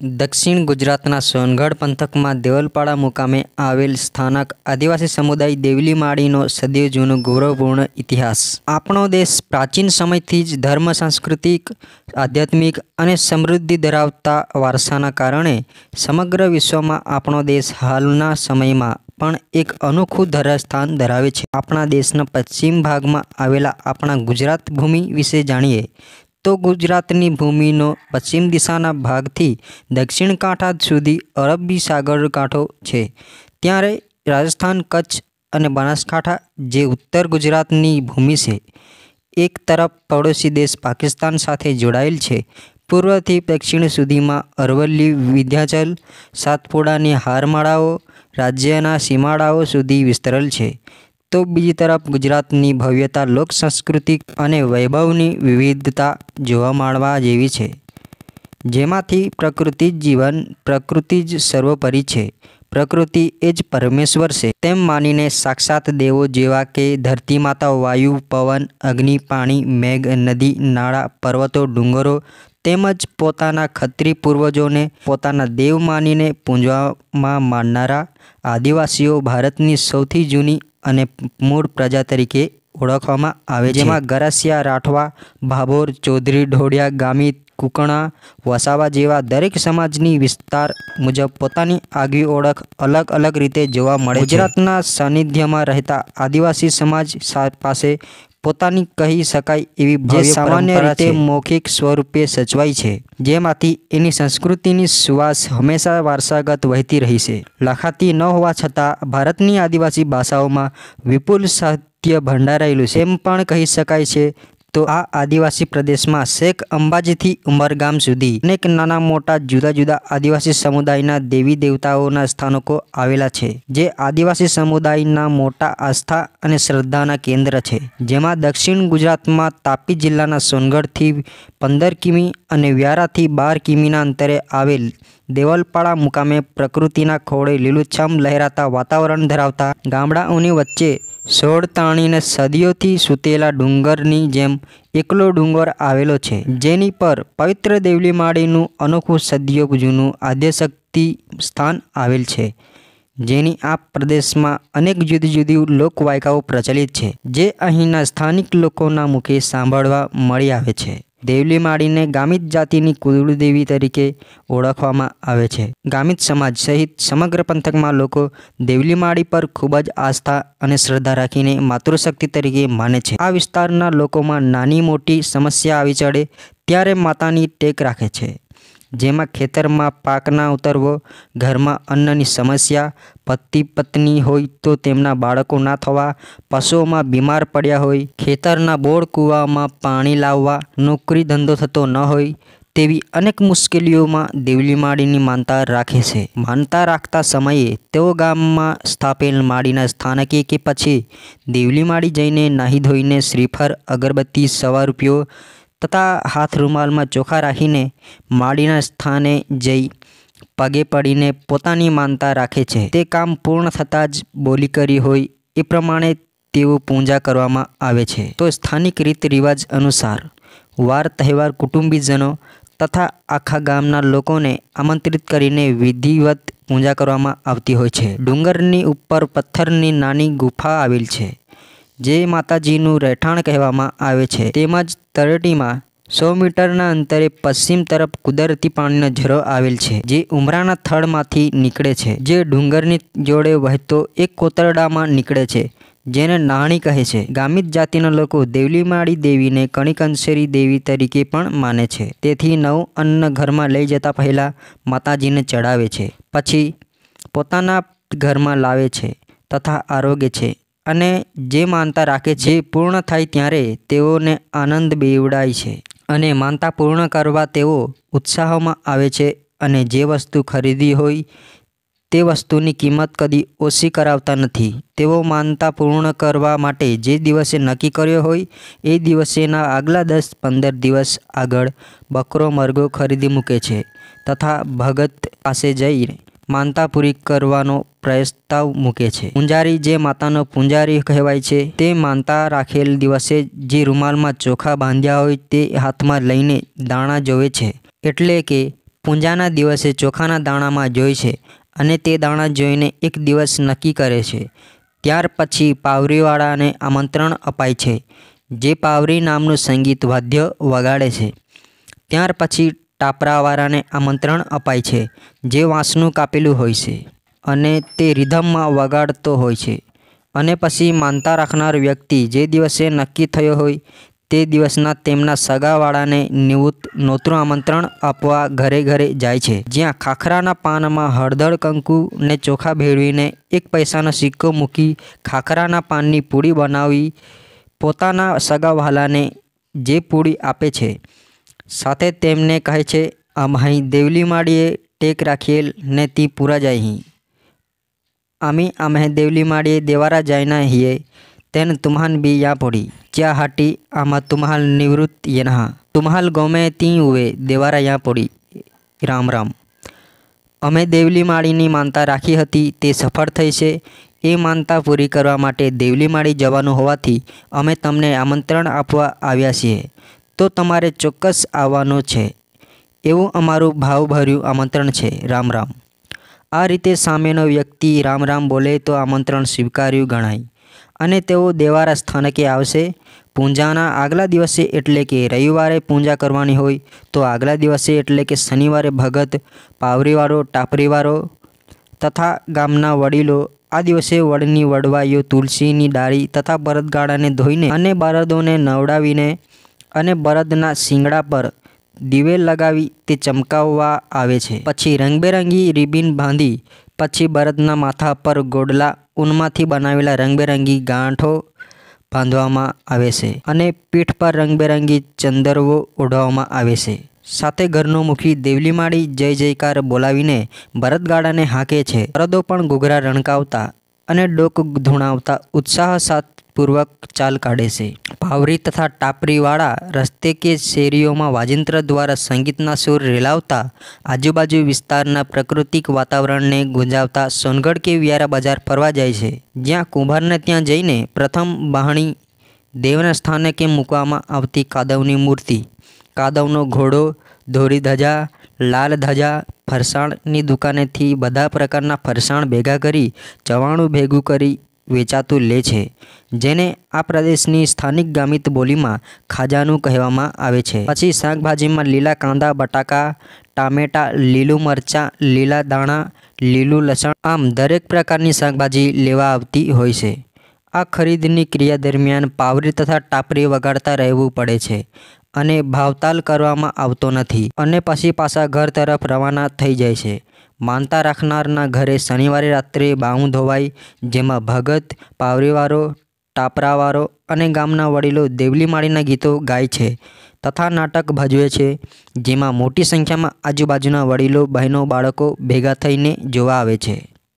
દક્ષિણ ગુજરાતના સોનગઢ પંથકમાં દેવલપાડા મુકામે આવેલ સ્થાનક આદિવાસી સમુદાય દેવલી માળીનો સદીઓ જૂનો ગૌરવપૂર્ણ ઇતિહાસ. આપણો દેશ પ્રાચીન સમયથી જ ધર્મ, સાંસ્કૃતિક, આધ્યાત્મિક અને સમૃદ્ધિ ધરાવતા વારસાના કારણે સમગ્ર વિશ્વમાં આપણો દેશ હાલના સમયમાં પણ એક અનોખું ધરાસ્થાન ધરાવે છે. આપણા દેશના પશ્ચિમ ભાગમાં આવેલા આપણા ગુજરાત ભૂમિ વિશે જાણીએ તો ગુજરાતની ભૂમિનો પશ્ચિમ દિશાના ભાગથી દક્ષિણ કાંઠા સુધી અરબી સાગર કાંઠો છે. ત્યારે રાજસ્થાન, કચ્છ અને બનાસકાંઠા જે ઉત્તર ગુજરાતની ભૂમિ છે, એક તરફ પડોશી દેશ પાકિસ્તાન સાથે જોડાયેલ છે. પૂર્વથી દક્ષિણ સુધીમાં અરવલ્લી, વિંધ્યાચલ, સાતપુડાની હારમાળાઓ રાજ્યના સીમાડાઓ સુધી વિસ્તરેલ છે. તો બીજી તરફ ગુજરાતની ભવ્યતા, લોક સંસ્કૃતિ અને વૈભવની વિવિધતા જોવા માણવા જેવી છે. જેમાંથી પ્રકૃતિ જ જીવન, પ્રકૃતિ જ સર્વોપરી છે. પ્રકૃતિ એ જ પરમેશ્વર છે. તેમ માનીને સાક્ષાત દેવો જેવા કે ધરતી માતા વાયુ, પવન, અગ્નિ, પાણી, મેઘ, નદી, નાળા, પર્વતો, ડુંગરો તેમજ પોતાના ખત્રી પૂર્વજોને પોતાના દેવ માનીને પૂંજવામાં માનનારા આદિવાસીઓ ભારતની સૌથી જૂની અને મૂળ પ્રજા તરીકે ઓળખવામાં આવે છે. જેમાં ગરાસિયા રાઠવા ભાભોર ચૌધરી ઢોળિયા ગામિત કુકણા વસાવા જેવા દરેક સમાજની વિસ્તાર મુજબ પોતાની આગવી ઓળખ અલગ અલગ રીતે જોવા મળે ગુજરાતના સાનિધ્યમાં રહેતા આદિવાસી સમાજ પાસે પોતાની કહી શકાય એવી જે સામાન્ય રીતે મૌખિક સ્વરૂપે સચવાય છે જેમાંથી એની સંસ્કૃતિની સુવાસ હંમેશા વારસાગત વહેતી રહી છે. લખાતી ન હોવા છતાં ભારતની આદિવાસી ભાષાઓમાં વિપુલ સાહિત્ય ભંડારાયેલું છે. એમ પણ કહી શકાય છે તો આ આદિવાસી પ્રદેશમાં શેખ અંબાજીથી ઉમરગામ સુધી અનેક નાના મોટા જુદા જુદા આદિવાસી સમુદાયના દેવી દેવતાઓના સ્થાનકો આવેલા છે, જે આદિવાસી સમુદાયના મોટા આસ્થા અને શ્રદ્ધાના કેન્દ્ર છે. જેમાં દક્ષિણ ગુજરાતમાં તાપી જિલ્લાના સોનગઢથી પંદર કિમી અને વ્યારાથી બાર કિમીના અંતરે આવેલ દેવલપાડા મુકામે પ્રકૃતિના ખોળે લીલુંછમ લહેરાતા વાતાવરણ ધરાવતા ગામડાઓની વચ્ચે સોળ તાણીને સદીઓથી સૂતેલા ડુંગરની જેમ એકલો ડુંગર આવેલો છે, જેની પર પવિત્ર દેવલી માળીનું અનોખું સદીઓ જૂનું આદ્યશક્તિ સ્થાન આવેલ છે, જેની આ પ્રદેશમાં અનેક જુદી જુદી લોકવાયકાઓ પ્રચલિત છે, જે અહીંના સ્થાનિક લોકોના મુખે સાંભળવા મળી આવે છે. દેવલી માળીને ગામિત જાતિની કુળદેવી તરીકે ઓળખવામાં આવે છે. ગામિત સમાજ સહિત સમગ્ર પંથકમાં લોકો દેવલી માળી પર ખૂબ જ આસ્થા અને શ્રદ્ધા રાખીને માતૃશક્તિ તરીકે માને છે. આ વિસ્તારના લોકોમાં નાની મોટી સમસ્યા આવી ચડે ત્યારે માતાની ટેક રાખે છે. જેમાં ખેતરમાં પાક ના ઉતરવો, ઘરમાં અન્નની સમસ્યા, પતિ પત્ની હોય તો તેમના બાળકો ના થવા, પશુઓમાં બીમાર પડ્યા હોય, ખેતરના બોર કૂવામાં પાણી લાવવા, નોકરી ધંધો થતો ન હોય, તેવી અનેક મુશ્કેલીઓમાં દેવલી માળીની માનતા રાખે છે. માનતા રાખતા સમયે તેઓ ગામમાં સ્થાપેલ માળીના સ્થાનકે કે પછી દેવલી માળી જઈને નાહી ધોઈને શ્રીફર અગરબત્તી સવા રૂપિયો તથા હાથ રૂમાલમાં ચોખા રાખીને માળીના સ્થાને જઈ પગે પડીને પોતાની માનતા રાખે છે. તે કામ પૂર્ણ થતાં જ બોલી કરી હોય એ પ્રમાણે તેઓ પૂજા કરવામાં આવે છે. તો સ્થાનિક રીત રિવાજ અનુસાર વાર તહેવાર કુટુંબીજનો તથા આખા ગામના લોકોને આમંત્રિત કરીને વિધિવત પૂજા કરવામાં આવતી હોય છે. ડુંગરની ઉપર પથ્થરની નાની ગુફા આવેલ છે. જે માતાજીનું રહેઠાણ કહેવામાં આવે છે. તેમજ તળેટીમાં સો મીટરના અંતરે પશ્ચિમ તરફ કુદરતી પાણીનો ઝરો આવેલ છે, જે ઉમરાના થળમાંથી નીકળે છે. જે ડુંગરની જોડે વહેતો એક કોતરડામાં નીકળે છે, જેને નાણી કહે છે. ગામિત જાતિના લોકો દેવલીમાળી દેવીને કણિકંશેરી દેવી તરીકે પણ માને છે. તેથી નવ અન્ન ઘરમાં લઈ જતા પહેલાં માતાજીને ચડાવે છે. પછી પોતાના ઘરમાં લાવે છે તથા આરોગ્ય છે. અને જે માનતા રાખે છે પૂર્ણ થાય ત્યારે તેઓને આનંદ બેવડાય છે. અને માનતા પૂર્ણ કરવા તેઓ ઉત્સાહમાં આવે છે અને જે વસ્તુ ખરીદી હોય, તે વસ્તુની કિંમત કદી ઓછી કરાવતા નથી. તેઓ માનતા પૂર્ણ કરવા માટે જે દિવસે નક્કી કર્યો હોય, એ દિવસેના આગલા દસ પંદર દિવસ આગળ બકરો, મરઘો ખરીદી મૂકે છે તથા ભગત પાસે જઈ માનતા પૂરી કરવાનો પ્રસ્તાવ મૂકે છે. પૂંજારી જે માતાનો પૂંજારી કહેવાય છે, તે માનતા રાખેલ દિવસે જે રૂમાલમાં ચોખા બાંધ્યા હોય તે હાથમાં લઈને દાણા જોવે છે. એટલે કે પૂજાના દિવસે ચોખાના દાણામાં જોઈ છે અને તે દાણા જોઈને એક દિવસ નક્કી કરે છે. ત્યાર પછી પાવરીવાળાને આમંત્રણ અપાય છે, જે પાવરી નામનું સંગીત વાદ્ય વગાડે છે. ત્યાર પછી ટાપરાવાળાને આમંત્રણ અપાય છે, જે વાંસનું કાપેલું હોય છે અને તે રિધમમાં વગાડતો હોય છે. અને પછી માનતા રાખનાર વ્યક્તિ જે દિવસે નક્કી થયો હોય, તે દિવસના તેમના સગાવાળાને નિવૃત્ત નોતરું આમંત્રણ આપવા ઘરે ઘરે જાય છે. જ્યાં ખાખરાના પાનમાં હળદર કંકુ ને ચોખા ભેળવીને એક પૈસાનો સિક્કો મૂકી ખાખરાના પાનની પૂડી બનાવી પોતાના સગાવાલાને જે પૂડી આપે છે સાથે તેમને કહે છે અમાહી દેવલી માળીએ ટેક રાખીએલ ને તી પૂરા જાય અહીં આમી આમે દેવલી માળીએ દેવારા જાયના હિયે તેન તુમ્હાન બી યા પડી. જ્યાં હાટી આમાં તુમ્હાલ નિવૃત્ત યનહા. તુમ્હાલ ગમે તી ઉવે દેવારા યા પડી. રામ રામ. અમે દેવલી માળીની માનતા રાખી હતી, તે સફળ થઈ છે. એ માનતા પૂરી કરવા માટે દેવલી માળી જવાનું હોવાથી અમે તમને આમંત્રણ આપવા આવ્યા છીએ. તો તમારે ચોક્કસ આવવાનો છે. એવું અમારું ભાવભર્યું આમંત્રણ છે. રામ રામ. આ રીતે સામેનો વ્યક્તિ રામ રામ બોલે તો આમંત્રણ સ્વીકાર્યું ગણાય. અને તેઓ દેવારા સ્થાનકે આવશે. પૂજાના આગલા દિવસે એટલે કે રવિવારે પૂજા કરવાની હોય તો આગલા દિવસે એટલે કે શનિવારે ભગત, પાવરીવાળો, ટાપરીવાળો તથા ગામના વડીલો આ દિવસે વડની વડવાઈઓ તુલસીની ડાળી તથા બળદગાડાને ધોઈને અને બળદોને નવડાવીને અને બળદના શિંગડા પર દિવેલ લગાવી તે ચમકાવવા આવે છે. પછી રંગબેરંગી રિબિન બાંધી, પછી બળદના માથા પર ગોડલા ઊનમાંથી બનાવેલા રંગબેરંગી ગાંઠો બાંધવામાં આવે છે અને પીઠ પર રંગબેરંગી ચંદરવો ઓઢવામાં આવે છે. સાથે ઘરનો મુખી દેવલી માળી જય જયકાર બોલાવીને બળદગાડાને હાંકે છે. બળદો પણ ઘૂઘરા રણકાવતા અને ડોક ધૂણાવતા ઉત્સાહ પૂર્વક ચાલ કાઢે છે. પાવરી તથા ટાપરીવાળા રસ્તે કે શેરીઓમાં વાજિંત્ર દ્વારા સંગીતના સૂર રેલાવતા આજુબાજુ વિસ્તારના પ્રાકૃતિક વાતાવરણને ગુંજાવતા સોનગઢ કે વ્યારા બજાર ફરવા જાય છે. જ્યાં કુંભારને ત્યાં જઈને પ્રથમ બહાણી દેવના સ્થાને કે મૂકવામાં આવતી કાદવની મૂર્તિ. કાદવનો ઘોડો, ધોરી ધજા, લાલ ધજા, ફરસાણની દુકાનેથી બધા પ્રકારના ફરસાણ ભેગા કરી, ચવાણું ભેગું કરી વેચાતું લે છે, જેને આ પ્રદેશની સ્થાનિક ગામિત બોલીમાં ખાજાનું કહેવામાં આવે છે. પછી શાકભાજીમાં લીલા કાંદા, બટાકા, ટામેટા, લીલું મરચાં, લીલા દાણા, લીલું લસણ, આમ દરેક પ્રકારની શાકભાજી લેવા આવતી હોય છે. આ ખરીદની ક્રિયા દરમિયાન પાવરી તથા ટાપરી વગાડતા રહેવું પડે છે અને ભાવતાલ કરવામાં આવતો નથી અને પછી પાછા ઘર તરફ રવાના થઈ જાય છે. માનતા રાખનારના ઘરે શનિવારે રાત્રે બાવું ધોવાય જેમાં ભગત, પાવરીવાળો, ટાપરાવાળો અને ગામના વડીલો દેવલી માળીના ગીતો ગાય છે તથા નાટક ભજવે છે, જેમાં મોટી સંખ્યામાં આજુબાજુના વડીલો, બહેનો, બાળકો ભેગા થઈને જોવા આવે છે.